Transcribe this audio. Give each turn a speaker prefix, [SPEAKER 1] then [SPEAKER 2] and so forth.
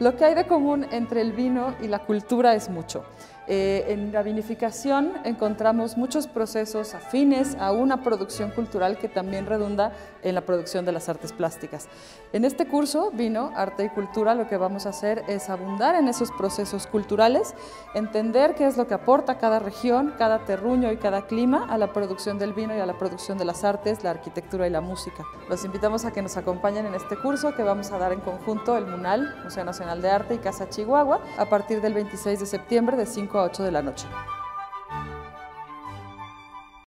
[SPEAKER 1] Lo que hay de común entre el vino y la cultura es mucho. Eh, en la vinificación encontramos muchos procesos afines a una producción cultural que también redunda en la producción de las artes plásticas. En este curso, Vino, Arte y Cultura, lo que vamos a hacer es abundar en esos procesos culturales, entender qué es lo que aporta cada región, cada terruño y cada clima a la producción del vino y a la producción de las artes, la arquitectura y la música. Los invitamos a que nos acompañen en este curso que vamos a dar en conjunto el MUNAL, Museo Nacional de Arte y Casa Chihuahua, a partir del 26 de septiembre de 5 8 de la noche.